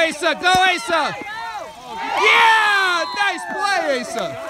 Asa, go Asa! Yeah! Nice play, Asa!